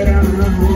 Ram